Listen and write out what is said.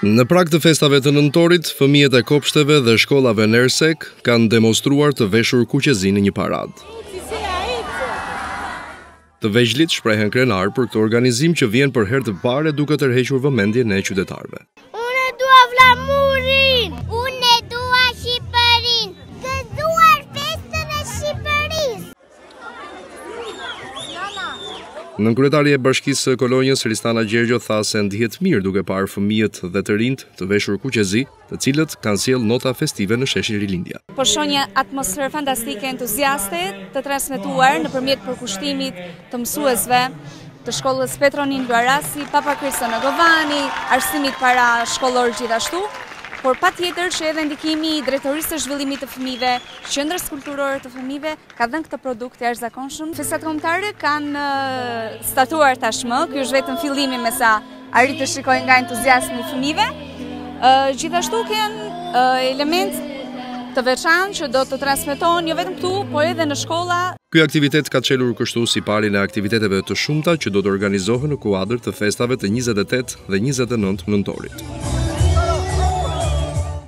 Në prag të festave të nëntorit, fëmijët e kopshteve dhe shkollave në Ersekë kanë demonstruar të veshur kuqezi në një paradë. Të vegjlit shprehen krenarë për këtë organizim që vjen për herë të parë duke tërhequr vëmendjen e qytetarëve. Nënkryetarja e Bashkisë së Kolonjës, Ristana Gjergjo tha se ndihet mirë duke parë fëmijët dhe të rinjtë të veshur kuq e zi, të cilët kanë sjellë nota festive në sheshin Rilindja. Po shoh një atmosferë fantastike entuziaste të transmetuar nëpërmjet përkushtimit të mësuesve të shkollës Petro Nini Luarasi, Papa Kristo Negovani, arsimit parashkollor gjithashtu, por patjetër që edhe ndikimi i Drejtorisë së Zhvillimit të Fëmijëve Qendrës Kulturore të Fëmijëve ka dhënë këtë produkt të jashtëzakonshëm. Festat kombëtare kanë startuar tashmë, ky është vetëm fillimi me sa arrij të shikoj nga entuziasmi i fëmijëve. Gjithashtu kanë elementë të veçantë që do të transmetohen jo vetëm këtu, po edhe në shkolla. Ky aktivitet ka çelur kështu siparin e aktiviteteve të shumta që do të organizohen në kuadër të festave të 28 dhe 29 nëntorit.